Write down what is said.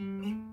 Mm-hmm.